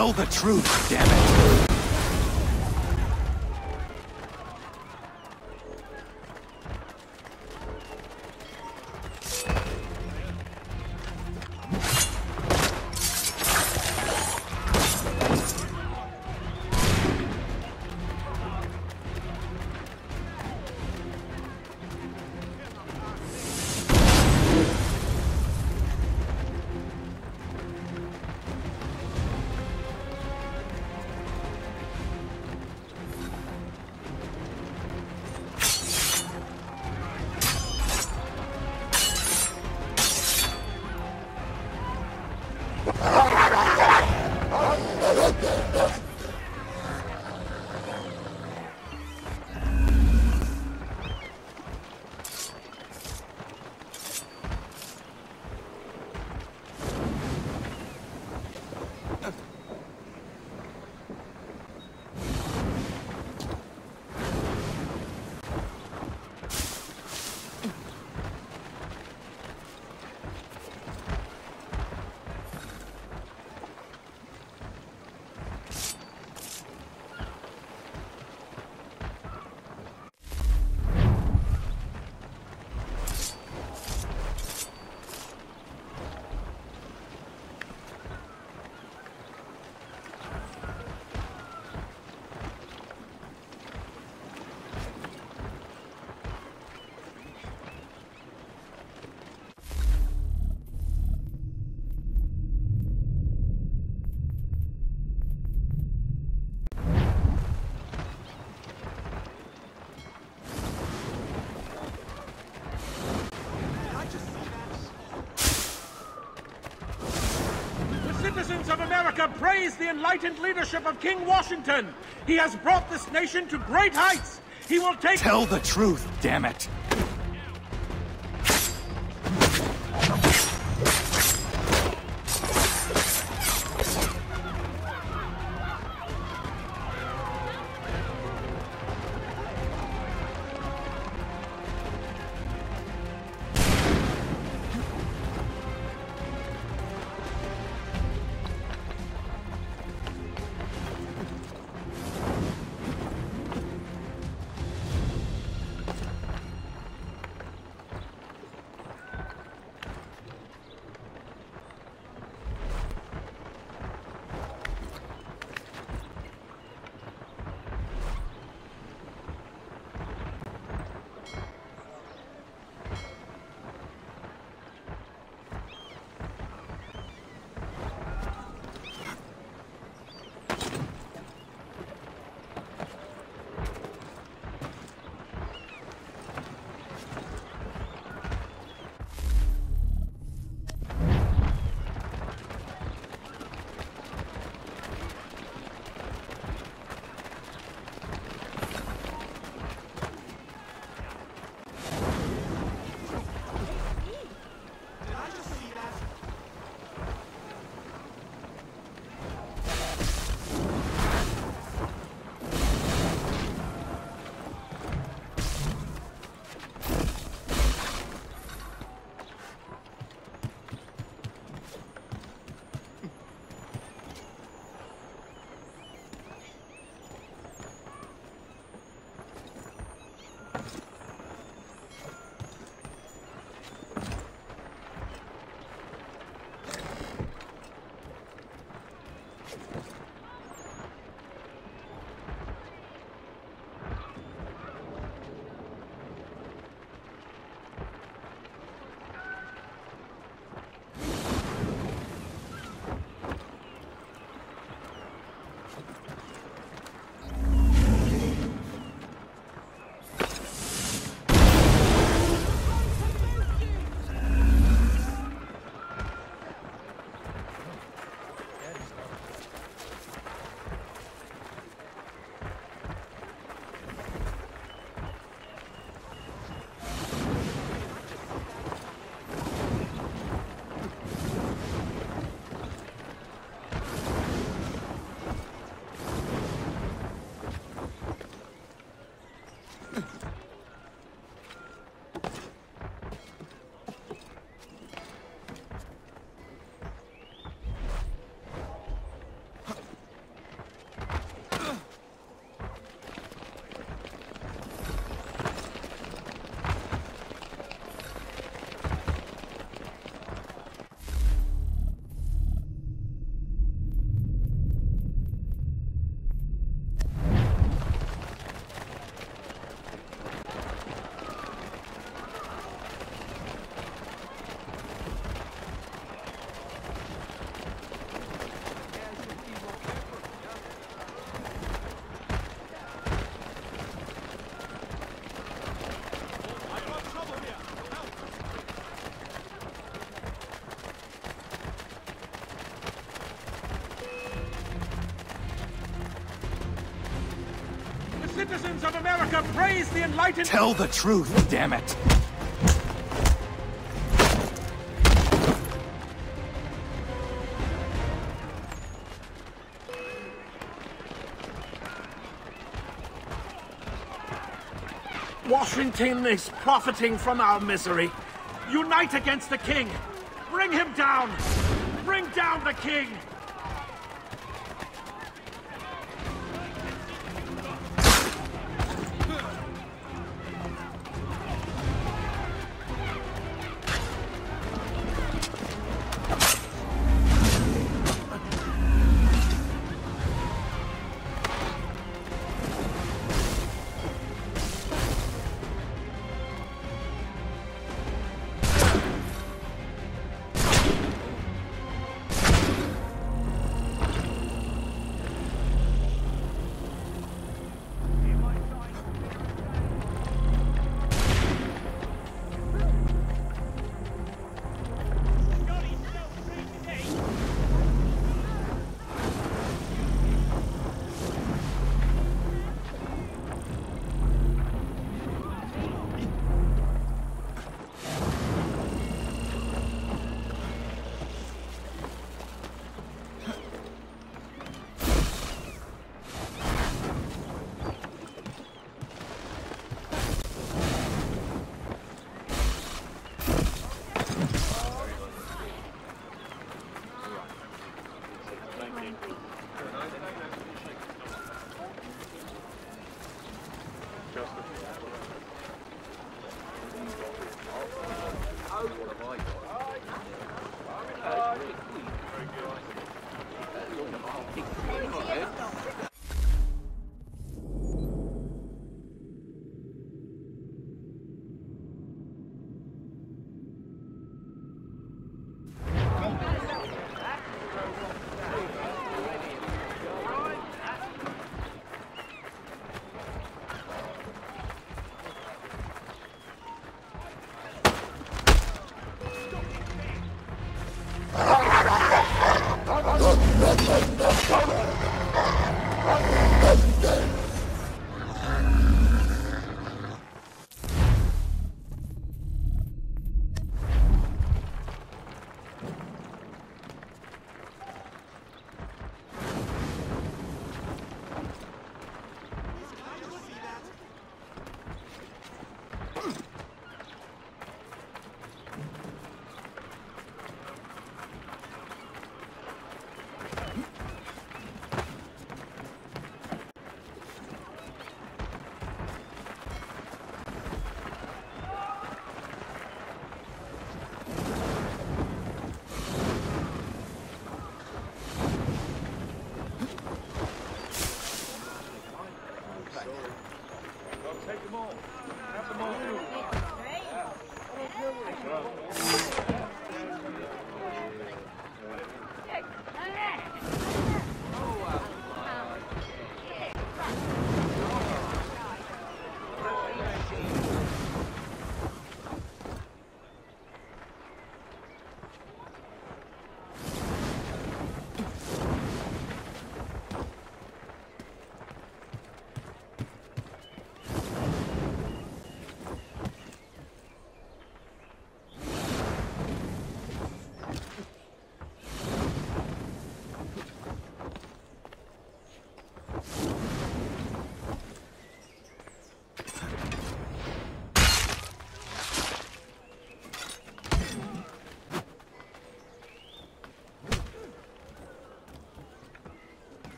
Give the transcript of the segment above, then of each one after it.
Tell the truth, damn it! America praise the enlightened leadership of King Washington. He has brought this nation to great heights. He will take. Tell the truth, damn it! Citizens of America praise the enlightened... Tell the truth, damn it! Washington is profiting from our misery. Unite against the king. Bring him down. Bring down the king.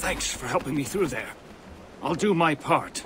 Thanks for helping me through there. I'll do my part.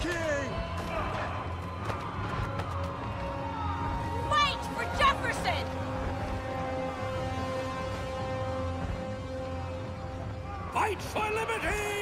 King! Fight for Jefferson! Fight for liberty!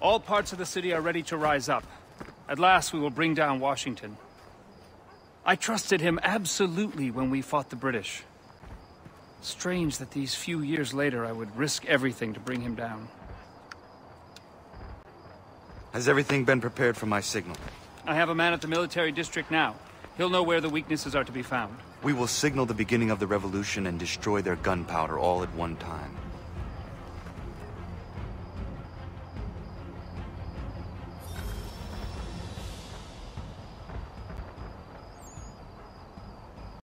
All parts of the city are ready to rise up. At last we will bring down Washington. I trusted him absolutely when we fought the British. Strange that these few years later I would risk everything to bring him down. Has everything been prepared for my signal? I have a man at the military district now. He'll know where the weaknesses are to be found. We will signal the beginning of the revolution and destroy their gunpowder all at one time.